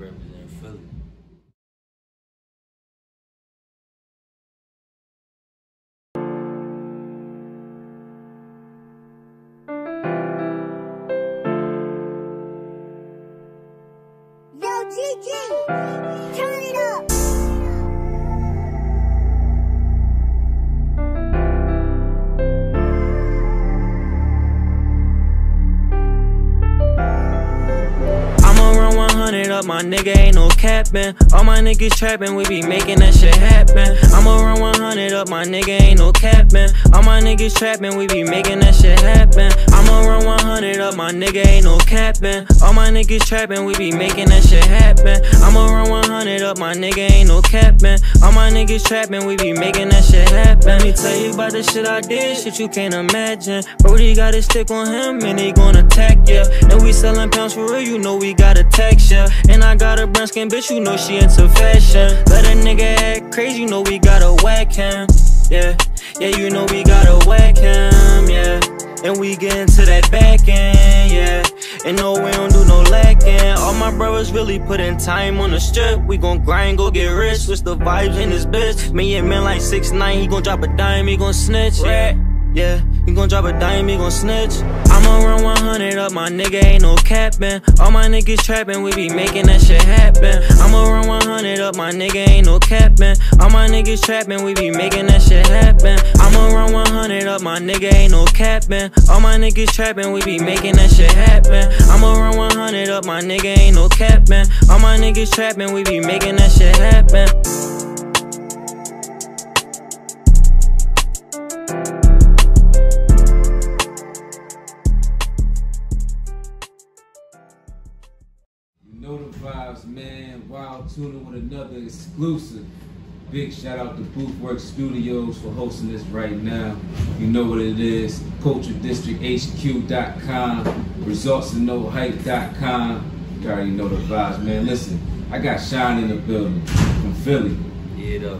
representing Philly. Up, my nigga ain't no capping. All my niggas trapping, we be making that shit happen. I'ma run 100 up, my nigga ain't no capping. All my niggas trapping, we be making that shit happen. I'ma run 100 up, my nigga ain't no capping. All my niggas trapping, we be making that shit happen. I'ma run 100 up, my nigga ain't no capping. All my niggas trapping, we be making that shit happen. Let me tell you about the shit I did, shit you can't imagine. Brody got a stick on him and he gon' attack ya. And we selling pounds for real, you know we got a texture. And I got a brown skin bitch, you know she into fashion. Let a nigga act crazy, you know we gotta whack him. Yeah, yeah, you know we gotta whack him, yeah. And we get into that back end, yeah. And no, we don't do no lacking. All my brothers really putting time on the strip. We gon' grind, go get rich. What's the vibes in this bitch? Me and man like six nine, he gon' drop a dime, he gon' snitch. Yeah, yeah, he gon' drop a dime, he gon' snitch. I'ma run 100 up, my nigga ain't no capping. All my niggas trapping, we be making that shit happen. I'ma run 100 up, my nigga ain't no capping. All my niggas trapping, we be making that shit happen. I'ma run 100 up, my nigga ain't no capping. All my niggas trapping, we be making that shit happen. I'ma run 100 up, my nigga ain't no capping. All my niggas trapping, we be making that shit happen. Tuning with another exclusive. Big shout out to Boothworks Studios for hosting this right now. You know what it is. CultureDistrictHQ.com, ResultsandNoHype.com. You already know the vibes, man. Listen, I got Shyne in the building from Philly. Yeah, though.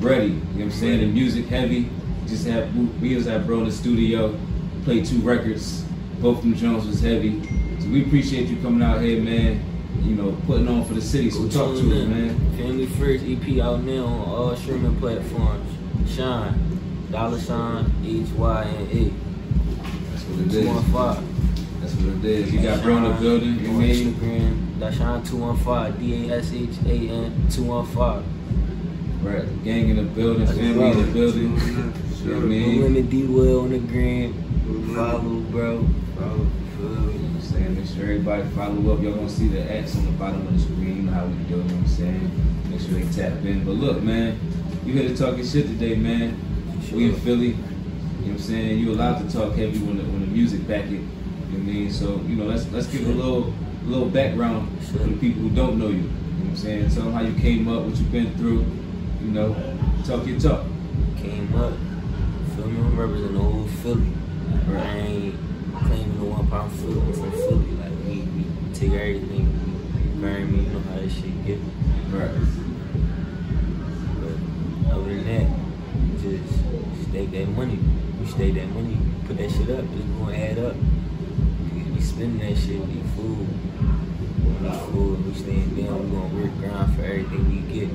Ready. You know what I'm saying? The music heavy. Just had we just had bro in the studio. Played two records. Both them Jones was heavy. So we appreciate you coming out here, man. You know, putting on for the city. So talk to Tune us, in. man. Family First EP out now on all streaming platforms. Shyne. Dollar sign H Y N A. That's what it Two one is. five. That's what it is. You got bro in the building. You on mean? Instagram. Dashan two one five. D A S H A N two one five. Right. Gang in the building. Family in the building. You know what I mean? D Will on the gram. Follow, bro. Follow. Feel me? You know I'm saying? Make sure everybody follow up. Y'all gonna see the X on the bottom of the screen. How we do, you know what I'm saying? Make sure they tap in. But look, man, you here to talk your shit today, man. We in Philly. You know what I'm saying? You allowed to talk heavy when the when the music back it. You know what I mean? So, you know, let's let's give a little a little background for the people who don't know you. You know what I'm saying? Tell them how you came up, what you've been through, you know, talk your talk. Came up. Feel me? I'm representing old Philly. Right. I ain't claiming the one pound from Philly. Like, we, we take everything. Bury me. You know how this shit get. Right. But other than that, just stake that money. We stake that money, put that shit up, it's gonna add up. We, we spending that shit, we food. We food, we staying down, we gonna work grind for everything we get.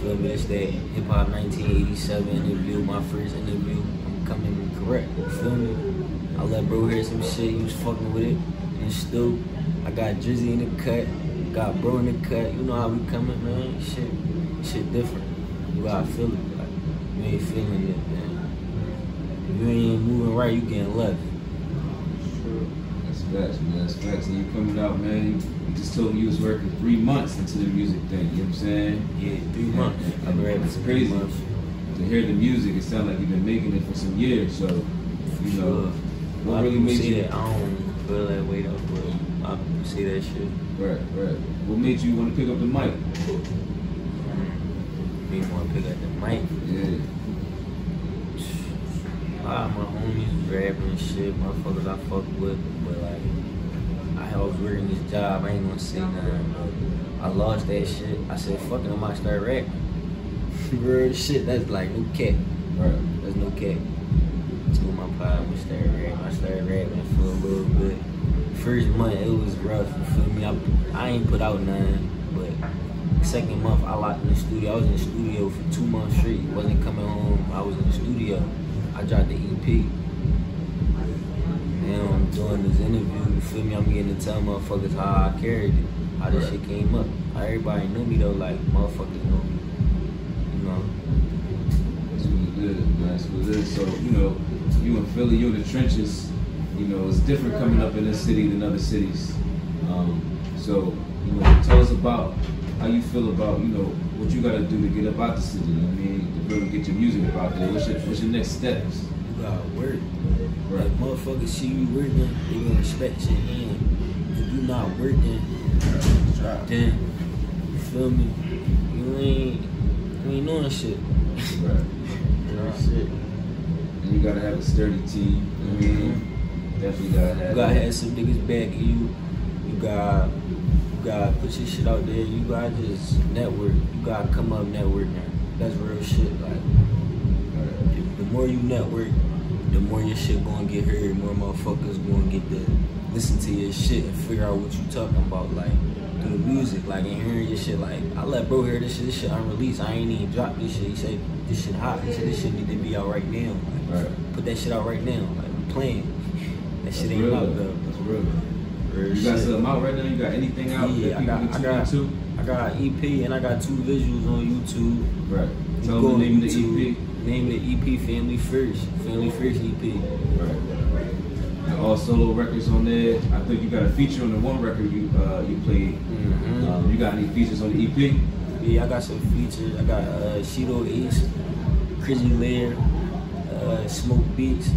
Feel me? That's that hip hop 1987 interview, my first interview. I'm coming correct. Feel me? I let bro hear some shit, he was fucking with it. And still, I got Drizzy in the cut, got bro in the cut. You know how we coming, man. Shit, shit different. You gotta feel it. Like, you ain't feeling it, man. You ain't moving right, you getting left. That's facts, man. That's facts. And you coming out, man. You just told me you was working three months into the music thing. You know what I'm saying? Yeah, three months. And- I've been rapping it's crazy. months. To hear the music, it sounds like you've been making it for some years. So, you know, Sure. A what lot of really people you? that. I don't feel that way though, but a lot of people say that shit. Right, right. What made you want to pick up the mic? Me want to pick up the mic. Yeah, A lot of my homies rapping and shit, motherfuckers I fuck with, but like, I was working this job, I ain't gonna say nothing, I lost that shit. I said, fuck it, I might start rapping. Real shit, that's like no cap. right. There's no cap. Two my we started rapping. I started rapping for a little bit. first month it was rough. You feel me? I, I ain't put out nothing, but second month I locked in the studio. I was in the studio for two months straight. wasn't coming home. I was in the studio. I dropped the EP. Now I'm doing this interview. You feel me? I'm getting to tell motherfuckers how I carried it, how this shit came up. How everybody knew me though, like motherfuckers know me. You know. That's what it is, man. That's what it is. So, you know, you in Philly, you in the trenches. You know, it's different coming up in this city than other cities. Um, so, you know, tell us about how you feel about, you know, what you got to do to get up out the city. You know I mean, to really get your music out there. What's your, what's your next steps? You gotta work. Right. Like motherfuckers see you working, they gonna respect your hand. If you not working, then you feel me? You ain't you ain't doing shit. Right. You know shit. You got to have a sturdy team. You I mean? Definitely got to have You gotta have some niggas back you. You got you gotta put your shit out there. You gotta just network. You gotta come up networking. That's real shit. Like Right. the more you network, the more your shit gonna get heard. More motherfuckers gonna get to listen to your shit and figure out what you talking about. Like through the music, like and hearing your shit. Like I let bro hear this shit. This shit unreleased. I ain't even dropped this shit. He said this shit hot. He said this shit need to be out right now. Like, Right. Put that shit out right now. Like we playing. That That's shit ain't real. out though. That's real. Real You got shit. something out right now? You got anything out Yeah, that I got, can I tune got, into? I got an EP and I got two visuals on YouTube. Right. You Tell them the name of the E YouTube, Name the EP, Family First. Family First EP. EP. Right. All solo records on there. I think you got a feature on the one record you uh, you played. Mhm. Um, you got any features on the EP? Yeah, I got some features. I got uh, Shido Ace, Crazy Lair, uh, Smoke Beats.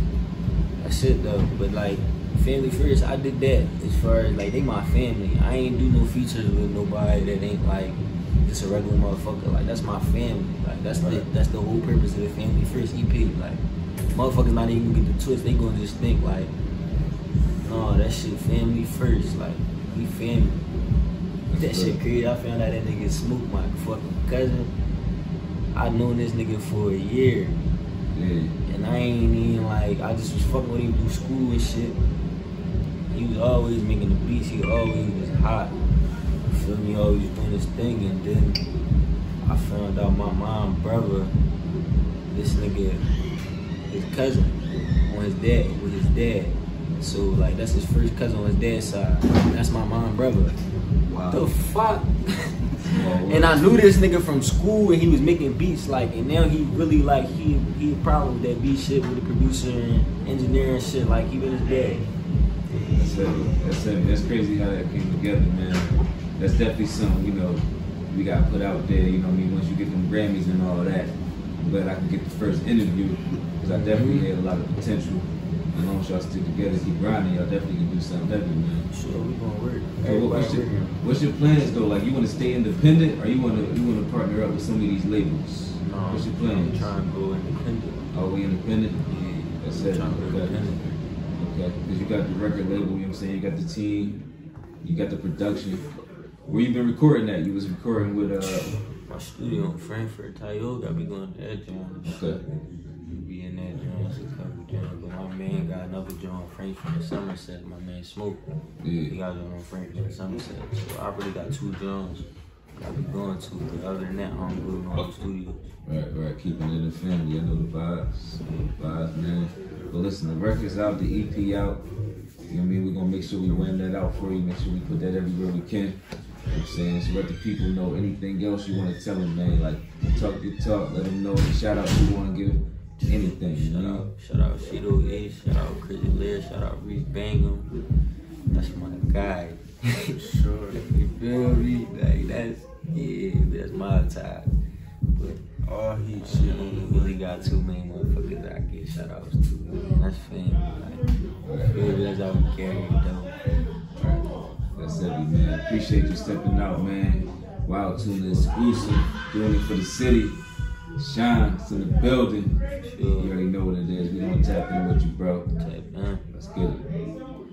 That's it though. But like Family First, I did that as far as like they my family. I ain't do no features with nobody that ain't like just a regular motherfucker. Like that's my family. Like that's the that's the whole purpose of the Family First EP. Like motherfuckers not even get the twist. They gonna just think like, no, that shit family first. Like we family. That shit crazy. I found out that nigga Smook, my fucking cousin. I known this nigga for a year. Yeah. And I ain't even like, I just was fucking with him through school and shit. He was always making the beats. He always was hot. You feel me? Always doing his thing. And then I found out my mom, brother, this nigga, his cousin on his dad, with his dad. So like that's his first cousin on his dad's side. That's my mom, brother. Wow. The fuck? And I knew this nigga from school and he was making beats like and now he really like he he a problem with that beat shit with the producer and engineering shit like he been his dad. That's heavy. That's heavy. That's crazy how that came together, man. That's definitely something, you know, we got put out there, you know what I mean? Once you get them Grammys and all that, I'm glad I could get the first interview because I definitely Mhm. had a lot of potential. As long as y'all stick together, keep grinding, y'all definitely can do something heavy, man. Sure, we gonna work. So what, what's, your, what's your plans though? Like you want to stay independent, or you want to you want to partner up with some of these labels? No, what's your I'm plans? trying to go independent. Are we independent? Yeah, That's I'm it. trying to go Okay. independent. Okay, because you got the record label, you know what I'm saying? You got the team, you got the production. Where you been recording at? You was recording with uh My studio in Frankford, Tioga, we going to that joint. Okay. Be in that joint, it's a couple joints. But my man hmm. got another joint and Somerset. My man Smoke. He yeah. got it on Frankford and Somerset. So I really got two joints I be going to. But other than that, I don't go to no studios. Right, right, keeping it in the family. I know the vibes. Vibes, man. But listen, the record's out, the EP out. You know what I mean? We're gonna make sure we run that out for you, make sure we put that everywhere we can. You know what I'm saying? So let the people know anything else you want to tell them, man. Like talk your talk, let them know. Shout out you want to give anything. You Shout know? out, shout out Shido Ace, shout out Crazy Lair, shout out Reese Bangham. That's my guy. sure. you feel me? Like that's yeah, that's my type. But all he shit only really got two main motherfuckers that I get shout outs to. Man. That's family. Like, feel that's how we carry it though. That's heavy, man. Appreciate you stepping out, man. Wilde, Tuna exclusive. Doing it for the city. Shyne, it's in the building. You already know what it is. We gonna tap in with you, bro. Type, man. Let's get it.